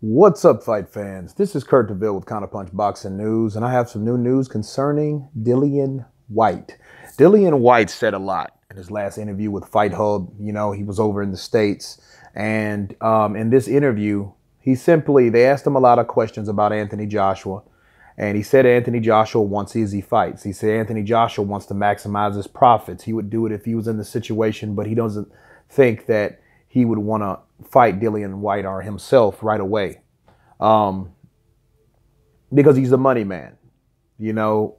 What's up, fight fans? This is Kurt DeVille with Counterpunch Boxing News, and I have some new news concerning Dillian Whyte. Dillian Whyte said a lot in his last interview with Fight Hub. You know, he was over in the States, and um, in this interview, he simply, they asked him a lot of questions about Anthony Joshua, and he said Anthony Joshua wants easy fights. He said Anthony Joshua wants to maximize his profits. He would do it if he was in the situation, but he doesn't think that he would want to fight Dillian Whyte or himself right away. Um, because he's a money man. You know,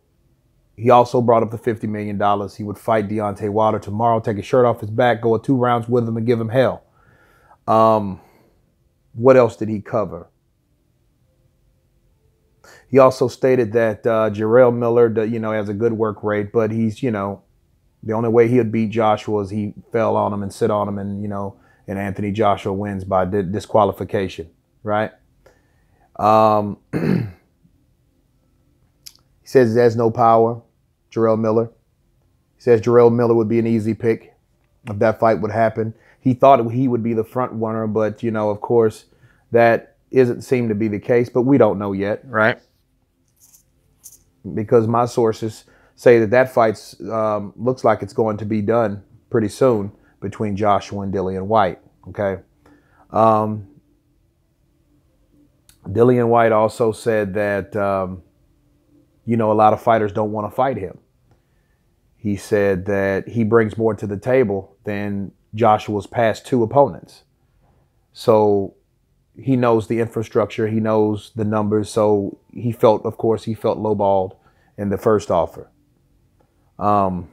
he also brought up the $50 million. He would fight Deontay Wilder tomorrow, take his shirt off his back, go two rounds with him, and give him hell. Um, what else did he cover? He also stated that uh, Jarrell Miller, you know, has a good work rate, but he's, you know, the only way he would beat Joshua is he fell on him and sit on him and, you know, and Anthony Joshua wins by disqualification, right? Um, he says he has no power, Jarrell Miller. He says Jarrell Miller would be an easy pick if that fight would happen. He thought he would be the front runner, but, you know, of course, that isn't seem to be the case, but we don't know yet, right? Because my sources say that that fight um, looks like it's going to be done pretty soon between Joshua and Dillian Whyte. Okay. Um, Dillian Whyte also said that, um, you know, a lot of fighters don't want to fight him. He said that he brings more to the table than Joshua's past two opponents. So he knows the infrastructure, he knows the numbers. So he felt, of course, he felt lowballed in the first offer. Um,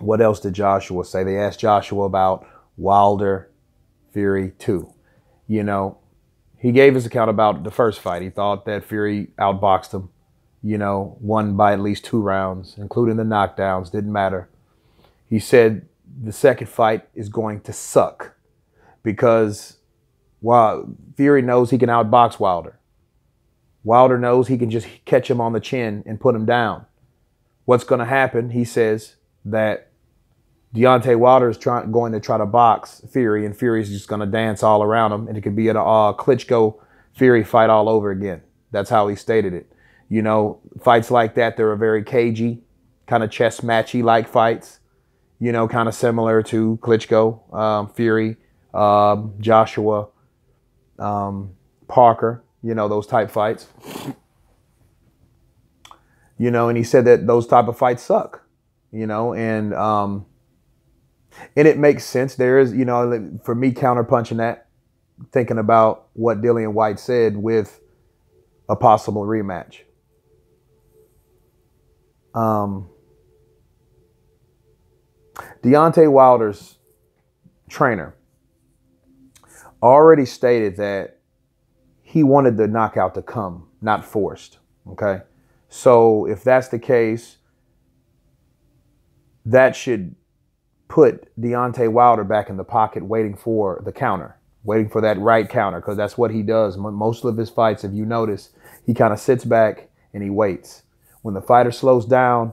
what else did Joshua say? They asked Joshua about Wilder Fury 2. You know, he gave his account about the first fight. He thought that Fury outboxed him, you know, won by at least two rounds, including the knockdowns. Didn't matter. He said the second fight is going to suck because while Fury knows he can outbox Wilder. Wilder knows he can just catch him on the chin and put him down. What's going to happen, he says, that Deontay Wilder is trying going to try to box Fury, and Fury's just going to dance all around him, and it could be an uh, Klitschko Fury fight all over again. That's how he stated it. You know, fights like that, they're a very cagey, kind of chess matchy like fights. You know, kind of similar to Klitschko, um, Fury, um, Joshua, um, Parker. You know, those type fights. You know, and he said that those type of fights suck. You know, and um, and it makes sense. There is, you know, for me counterpunching that, thinking about what Dillian Whyte said with a possible rematch. Um, Deontay Wilder's trainer already stated that he wanted the knockout to come, not forced. Okay. So if that's the case, that should put Deontay Wilder back in the pocket waiting for the counter, waiting for that right counter, because that's what he does. Most of his fights, if you notice, he kind of sits back and he waits. When the fighter slows down,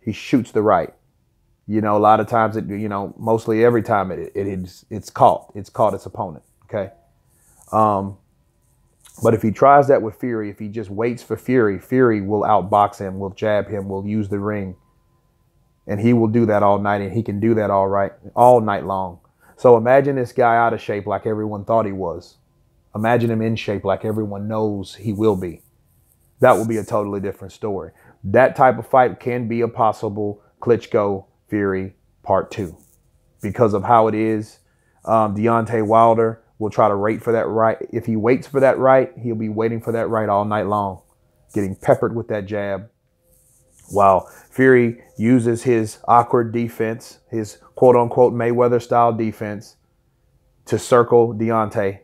he shoots the right. You know, a lot of times, it, you know, mostly every time it, it it's, it's caught. It's caught its opponent. Okay. Um, but if he tries that with Fury, if he just waits for Fury, Fury will outbox him, will jab him, will use the ring and he will do that all night and he can do that all right all night long. So imagine this guy out of shape like everyone thought he was. Imagine him in shape like everyone knows he will be. That will be a totally different story. That type of fight can be a possible klitschko fury part two because of how it is. Um, Deontay Wilder will try to wait for that right. If he waits for that right, he'll be waiting for that right all night long, getting peppered with that jab, while Fury uses his awkward defense, his quote unquote Mayweather style defense, to circle Deontay.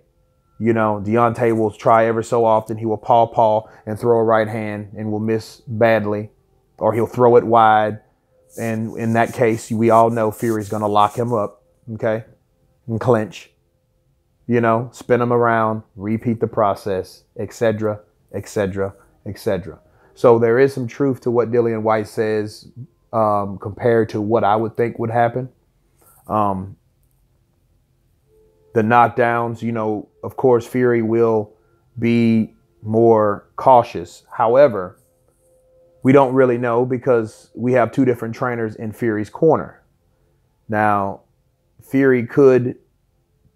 You know, Deontay will try ever so often. He will paw paw and throw a right hand and will miss badly, or he'll throw it wide. And in that case, we all know Fury's going to lock him up, okay, and clinch. You know, spin him around, repeat the process, etc., etc., etc. So there is some truth to what Dillian Whyte says um, compared to what I would think would happen. Um, the knockdowns, you know, of course, Fury will be more cautious. However, we don't really know because we have two different trainers in Fury's corner. Now, Fury could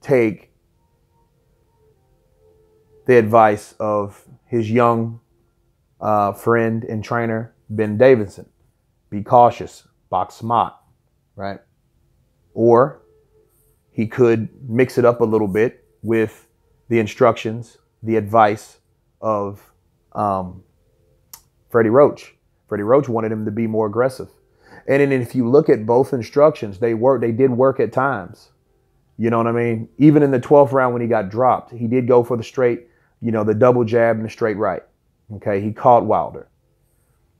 take the advice of his young uh, friend and trainer, Ben Davidson. Be cautious, box smart, right? Or he could mix it up a little bit with the instructions, the advice of um, Freddie Roach. Freddie Roach wanted him to be more aggressive. And then if you look at both instructions, they work. They did work at times. You know what I mean? Even in the 12th round when he got dropped, he did go for the straight, you know, the double jab and the straight right. Okay, he caught Wilder.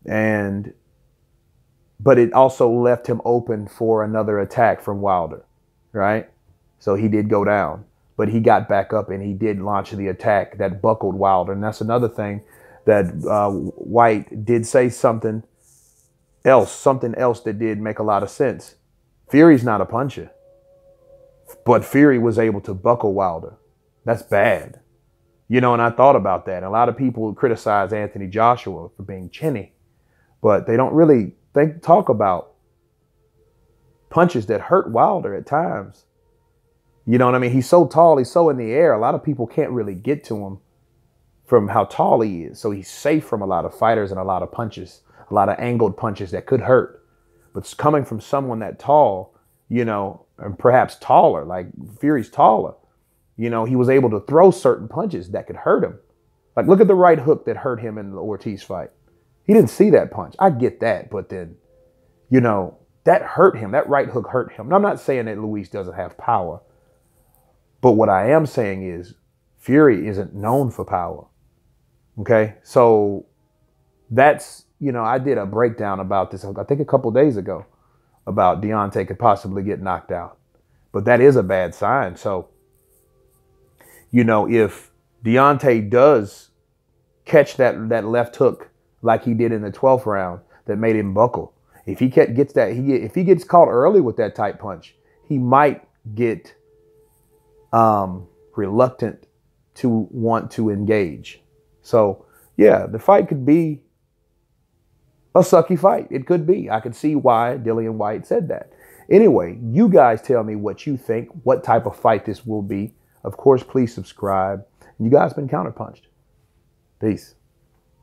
And but it also left him open for another attack from Wilder, right? So he did go down, but he got back up and he did launch the attack that buckled Wilder. And that's another thing that uh, Whyte did say something else, something else that did make a lot of sense. Fury's not a puncher, but Fury was able to buckle Wilder. That's bad. You know, and I thought about that. A lot of people criticize Anthony Joshua for being chinny, but they don't really think talk about punches that hurt Wilder at times. You know what I mean? He's so tall, he's so in the air. A lot of people can't really get to him from how tall he is. So he's safe from a lot of fighters and a lot of punches, a lot of angled punches that could hurt. But coming from someone that tall, you know, and perhaps taller, like Fury's taller. You know, he was able to throw certain punches that could hurt him. Like look at the right hook that hurt him in the Ortiz fight. He didn't see that punch. I get that, but then, you know, that hurt him. That right hook hurt him. And I'm not saying that Luis doesn't have power. But what I am saying is Fury isn't known for power. Okay? So that's, you know, I did a breakdown about this, I think a couple days ago, about Deontay could possibly get knocked out. But that is a bad sign. So you know, if Deontay does catch that that left hook like he did in the 12th round that made him buckle, if he gets that, he if he gets caught early with that tight punch, he might get um, reluctant to want to engage. So yeah, the fight could be a sucky fight. It could be. I could see why Dillian Whyte said that. Anyway, you guys tell me what you think, what type of fight this will be. Of course, please subscribe. You guys been counterpunched. Peace.